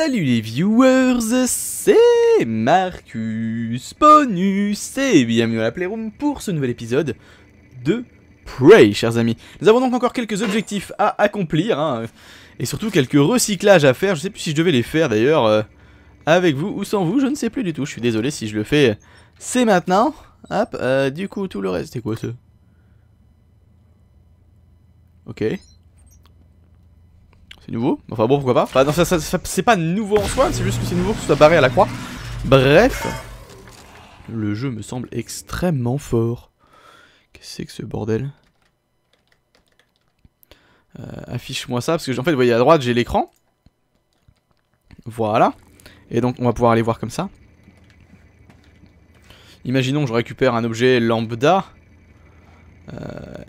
Salut les viewers, c'est Marcus Bonus et bienvenue à la Playroom pour ce nouvel épisode de Prey, chers amis. Nous avons donc encore quelques objectifs à accomplir, hein, et surtout quelques recyclages à faire. Je sais plus si je devais les faire d'ailleurs, euh, avec vous ou sans vous, je ne sais plus du tout. Je suis désolé si je le fais, c'est maintenant. Hop, euh, du coup tout le reste, c'est quoi ça? Ok. C'est nouveau Enfin bon, pourquoi pas. Enfin, non, ça, c'est pas nouveau en soi, c'est juste que c'est nouveau que ce soit barré à la croix. Bref. Le jeu me semble extrêmement fort. Qu'est-ce que c'est que ce bordel? Euh, Affiche-moi ça, parce que en fait, vous voyez à droite, j'ai l'écran. Voilà. Et donc, on va pouvoir aller voir comme ça. Imaginons que je récupère un objet lambda. Euh,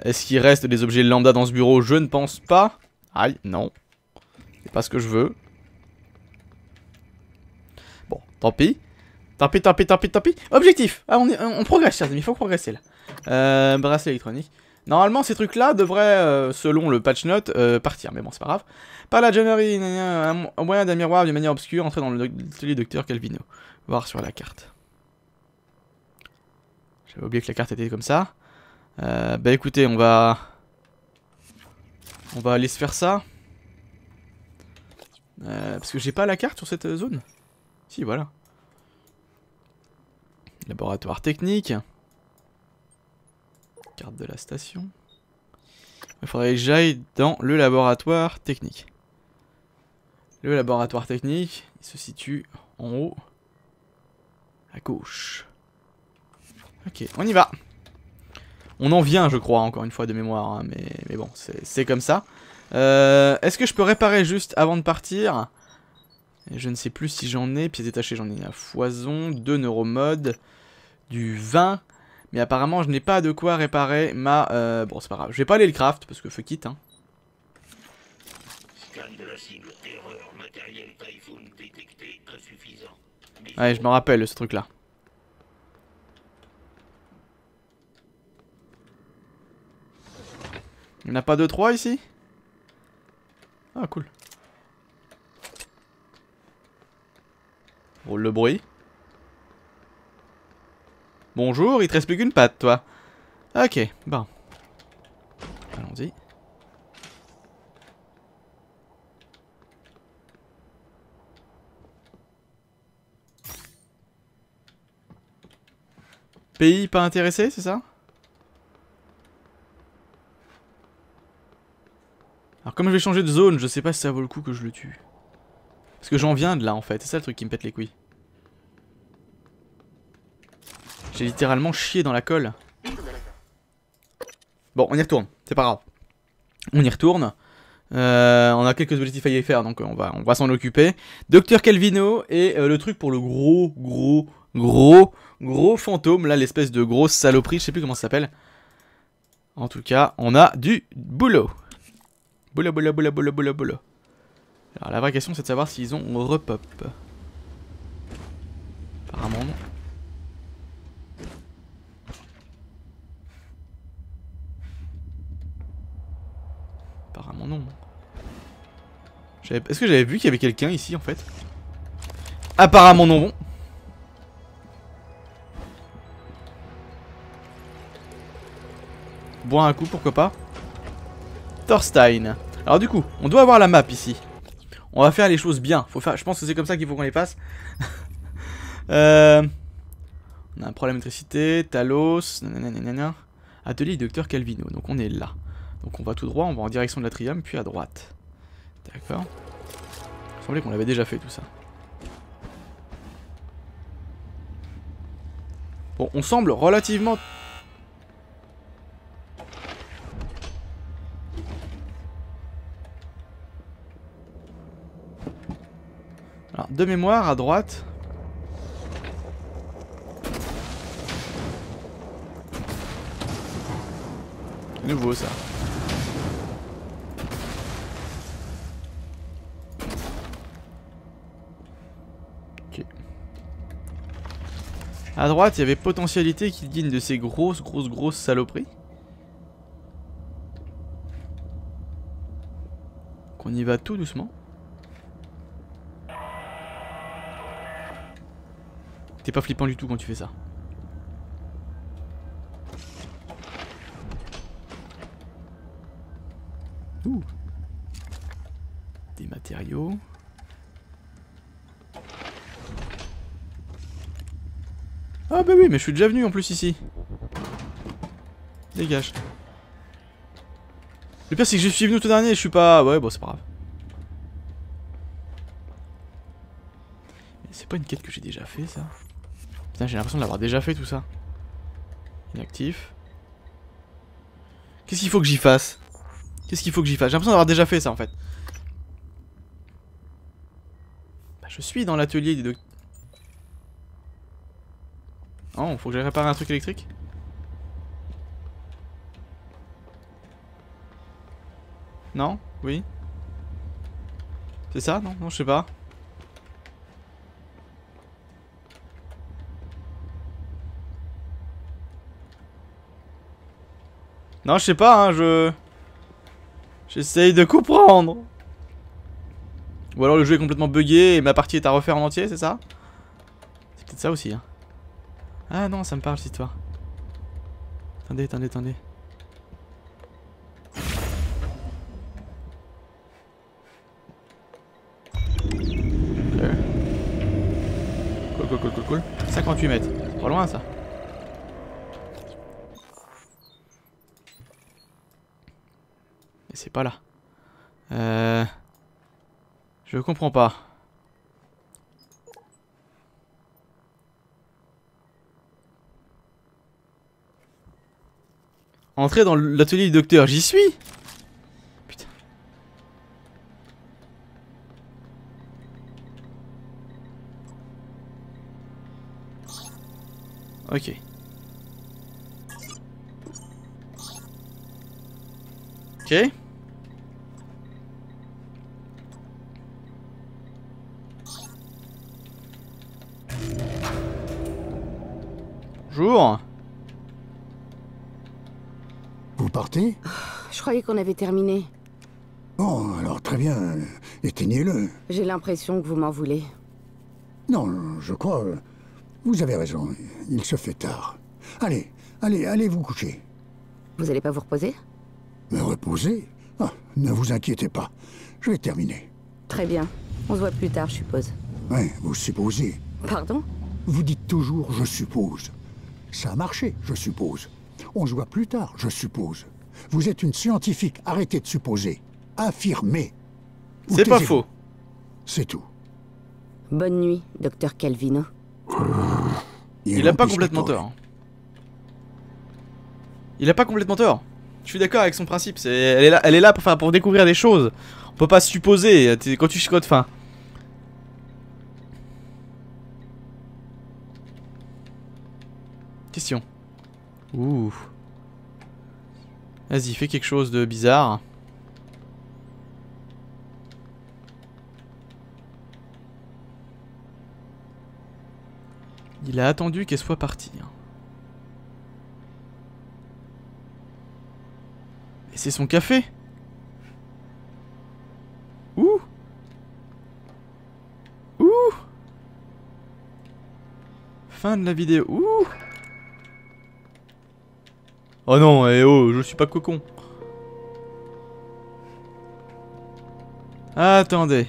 Est-ce qu'il reste des objets lambda dans ce bureau? Je ne pense pas. Aïe, non. Pas ce que je veux. Bon, tant pis. Tant pis, tant pis, tant pis, tant pis. Objectif ah, on, progresse, chers amis, il faut progresser là. Euh, bracelet électronique. Normalement, ces trucs-là devraient, euh, selon le patch note, euh, partir. Mais bon, c'est pas grave. Par la January, un moyen d'un miroir d'une manière obscure, entrer dans le l'atelier docteur Calvino. Voir sur la carte. J'avais oublié que la carte était comme ça. Euh, bah écoutez, on va... On va aller se faire ça. Parce que j'ai pas la carte sur cette euh, zone. Si, voilà. Laboratoire technique. Carte de la station. Il faudrait que j'aille dans le laboratoire technique. Le laboratoire technique, il se situe en haut. À gauche. Ok, on y va. On en vient, je crois, encore une fois de mémoire, hein, mais, bon, c'est comme ça. Euh, Est-ce que je peux réparer juste avant de partir? Je ne sais plus si j'en ai. Pièces détachées, j'en ai à foison. Deux neuromodes. Du vin. Mais apparemment, je n'ai pas de quoi réparer ma... euh, Bon, c'est pas grave. Je vais pas aller le craft, parce que fuck it, hein. Ouais, je me rappelle, ce truc-là. Il n'y en a pas deux, trois ici? Ah, cool. Roule le bruit. Bonjour, il te reste plus qu'une patte, toi. Ok, bon. Allons-y. Pays pas intéressé, c'est ça? Alors comme je vais changer de zone, je sais pas si ça vaut le coup que je le tue. Parce que j'en viens de là en fait, c'est ça le truc qui me pète les couilles. J'ai littéralement chié dans la colle. Bon, on y retourne, c'est pas grave. On y retourne. Euh, on a quelques objectifs à y faire, donc on va, on va s'en occuper. Docteur Calvino et euh, le truc pour le gros, gros, gros, gros fantôme, là, l'espèce de grosse saloperie, je sais plus comment ça s'appelle. En tout cas, on a du boulot. Boulot, boulot, boulot, boulot, boulot, boulot. Alors la vraie question c'est de savoir s'ils ont repop. Apparemment non. Apparemment non. Est-ce que j'avais vu qu'il y avait quelqu'un ici en fait? Apparemment non. Boire un coup, pourquoi pas? Thorstein. Alors du coup, on doit avoir la map ici. On va faire les choses bien. Faut faire, je pense que c'est comme ça qu'il faut qu'on les fasse. Euh, on a un problème d'électricité, Talos, nanana. Atelier docteur Calvino. Donc on est là. Donc on va tout droit, on va en direction de l'atrium, puis à droite. D'accord. Il semblait qu'on l'avait déjà fait tout ça. Bon, on semble relativement de mémoire, à droite. Nouveau ça. Ok. À droite, il y avait potentialité qu'il digne de ces grosses, grosses, grosses saloperies. Qu'on y va tout doucement. T'es pas flippant du tout quand tu fais ça. Ouh. Des matériaux. Ah bah oui, mais je suis déjà venu en plus ici. Dégage. Le pire c'est que je suis venu tout dernier je suis pas... Ouais bon c'est pas grave. C'est pas une quête que j'ai déjà fait ça Putain j'ai l'impression de l'avoir déjà fait tout ça. Inactif. Qu'est-ce qu'il faut que j'y fasse? Qu'est-ce qu'il faut que j'y fasse? J'ai l'impression d'avoir déjà fait ça en fait. Bah, je suis dans l'atelier des docteurs. Oh, faut que j'aille réparer un truc électrique? Non? Oui? C'est ça? Non? Non, je sais pas. Non, je sais pas, hein, je... J'essaye de comprendre. Ou alors le jeu est complètement buggé et ma partie est à refaire en entier, c'est ça? C'est peut-être ça aussi, hein. Ah non, ça me parle cette histoire. Attendez, attendez, attendez. Cool, cool, cool, cool, cool. 58 mètres. Pas loin ça. Pas là. Euh... Je comprends pas. Entrer dans l'atelier du docteur, j'y suis. Ok. Ok. Bonjour. Vous partez Je croyais qu'on avait terminé. Bon, alors très bien. Éteignez-le. J'ai l'impression que vous m'en voulez. Non, je crois. Vous avez raison. Il se fait tard. Allez, allez, allez vous coucher. Vous allez pas vous reposer? Me reposer? Ah, ne vous inquiétez pas. Je vais terminer. Très bien. On se voit plus tard, je suppose. Ouais, vous supposez. Pardon? Vous dites toujours je suppose. Ça a marché, je suppose. On se voit plus tard, je suppose. Vous êtes une scientifique, arrêtez de supposer. Affirmez. C'est pas faux. C'est tout. Bonne nuit, docteur Calvino. Il a pas en complètement tort. Il a pas complètement tort. Je suis d'accord avec son principe. Elle est là, elle est là pour, découvrir des choses. On peut pas supposer. Quand tu chicotes, fin. Question. Ouh. Vas-y, fais quelque chose de bizarre. Il a attendu qu'elle soit partie. hein. Et c'est son café Ouh Ouh Fin de la vidéo. Ouh Oh non, eh oh, je suis pas cocon. Attendez.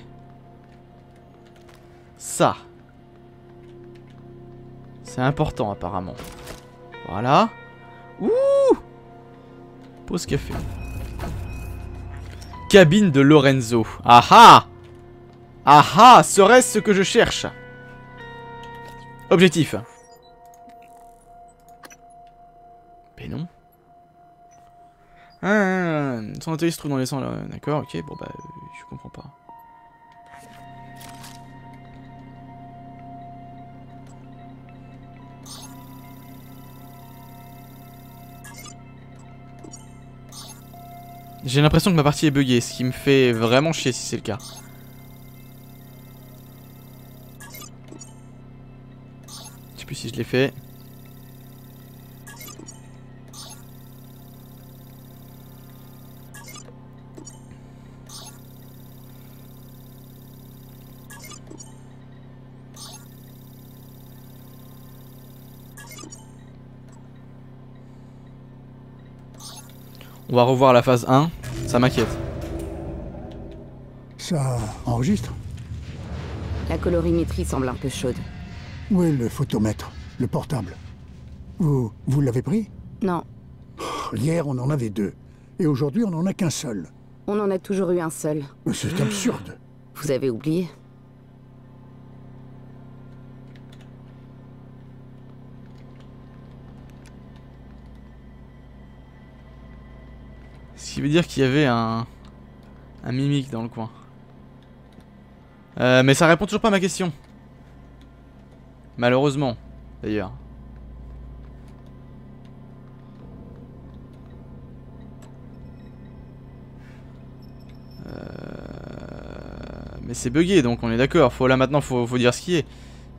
Ça. C'est important apparemment. Voilà. Ouh Pause café. Cabine de Lorenzo. Aha Aha Serait-ce ce que je cherche? Objectif. Ah, son atelier se trouve dans les sangs là. D'accord, ok, bon bah, je comprends pas. J'ai l'impression que ma partie est buggée, ce qui me fait vraiment chier si c'est le cas. Je sais plus si je l'ai fait. On va revoir la phase 1. Ça m'inquiète. Ça enregistre La colorimétrie semble un peu chaude. Où est le photomètre Le portable? Vous, vous l'avez pris? Non, Hier, on en avait deux. Et aujourd'hui, on n'en a qu'un seul. on en a toujours eu un seul. Mais C'est absurde. Vous avez oublié? Ce qui veut dire qu'il y avait un... Un mimique dans le coin. Euh, mais ça répond toujours pas à ma question. Malheureusement, d'ailleurs. Euh, Mais c'est bugué, donc on est d'accord. Faut là maintenant, faut, faut dire ce qui est.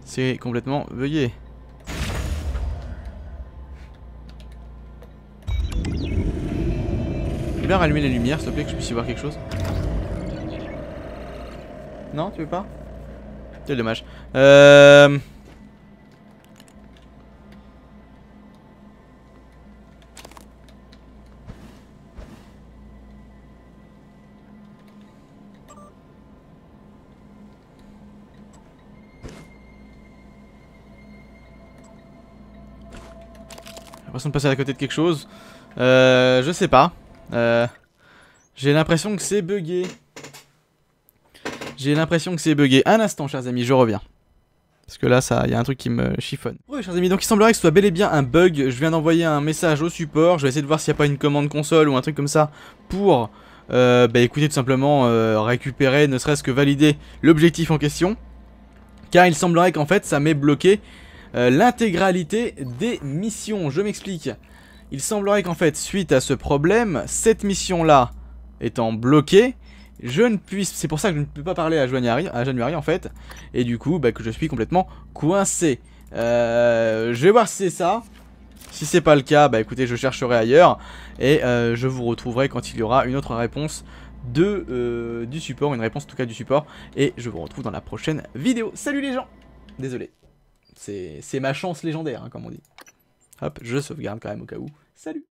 C'est complètement bugué. Bien rallumer les lumières, s'il te plaît, que je puisse y voir quelque chose Non, tu veux pas? Quel dommage. Euh... L'impression de passer à côté de quelque chose. Euh, je sais pas. Euh, J'ai l'impression que c'est bugué. J'ai l'impression que c'est bugué. Un instant, chers amis, je reviens. Parce que là, ça, il y a un truc qui me chiffonne. Oui, chers amis, donc il semblerait que ce soit bel et bien un bug. Je viens d'envoyer un message au support. Je vais essayer de voir s'il n'y a pas une commande console ou un truc comme ça pour, euh, bah, écoutez, tout simplement euh, récupérer, ne serait-ce que valider l'objectif en question. Car il semblerait qu'en fait, ça m'ait bloqué euh, l'intégralité des missions. Je m'explique. Il semblerait qu'en fait, suite à ce problème, cette mission-là étant bloquée, je ne puisse... C'est pour ça que je ne peux pas parler à January, à en fait. Et du coup, bah, que je suis complètement coincé. Euh, je vais voir si c'est ça. Si c'est pas le cas, bah écoutez, je chercherai ailleurs. Et euh, je vous retrouverai quand il y aura une autre réponse de, euh, du support. Une réponse en tout cas du support. Et je vous retrouve dans la prochaine vidéo. Salut les gens Désolé. C'est c'est ma chance légendaire, hein, comme on dit. Hop, je sauvegarde quand même au cas où. Salut